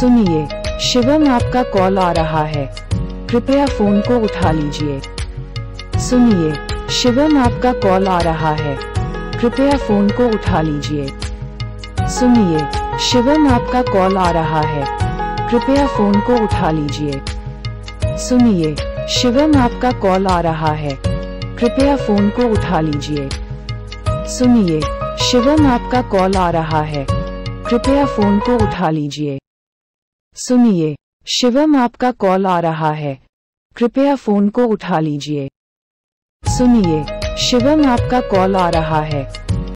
सुनिए, शिवम आपका कॉल आ रहा है। कृपया फ़ोन को उठा लीजिए। सुनिए, शिवम आपका कॉल आ रहा है। कृपया फ़ोन को उठा लीजिए। सुनिए, शिवम आपका कॉल आ रहा है। कृपया फ़ोन को उठा लीजिए। सुनिए, शिवम आपका कॉल आ रहा है। कृपया फ़ोन को उठा लीजिए। सुनिए, शिवम आपका कॉल आ रहा है। कृपया फ़ोन को उठा लीजिए। सुनिए, शिवम आपका कॉल आ रहा है। कृपया फ़ोन को उठा लीजिए। सुनिए, शिवम आपका कॉल आ रहा है।